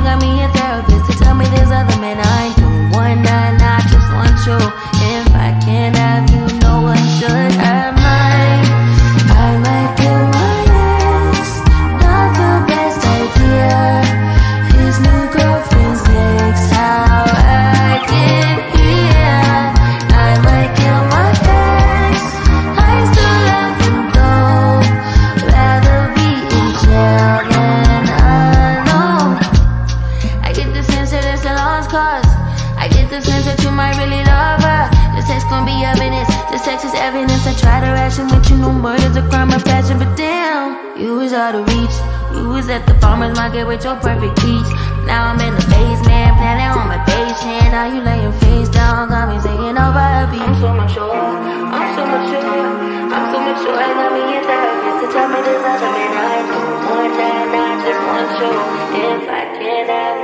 got me a therapist to tell me there's other men I at the farmer's market with your perfect peach. Now I'm in the basement, planning on my patient. Now you laying face down, got me singing over a beat. I'm so mature, I'm so mature, I'm so mature. I got me in therapy to tell me there's other men I know more than not just one show. If I can't have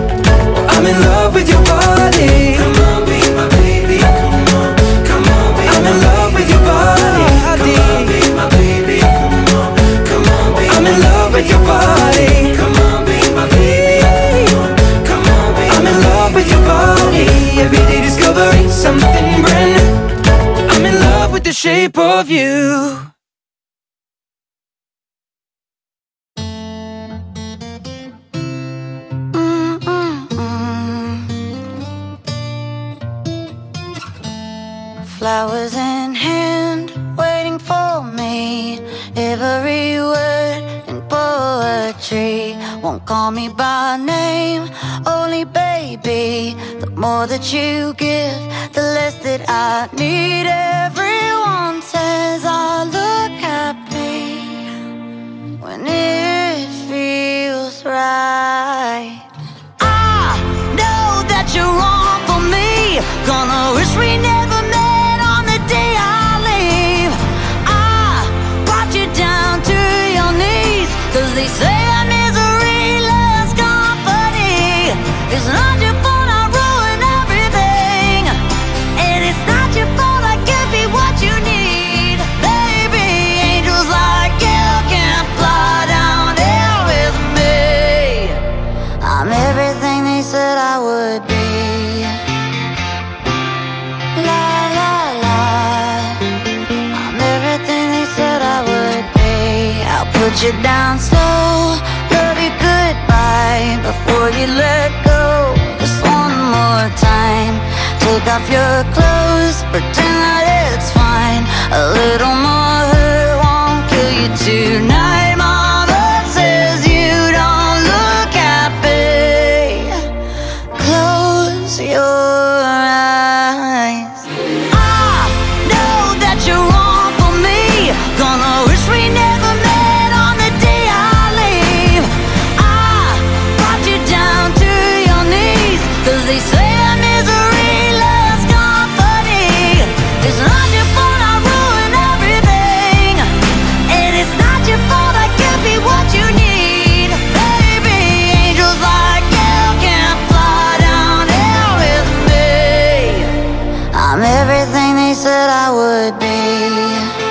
I'm in love with your body. Flowers in hand, waiting for me. Every word in poetry Won't call me by name, only baby The more that you give, the less that I need. Everyone says I look you down slow. Love you goodbye before you let go. Just one more time. Take off your clothes I'm everything they said I would be.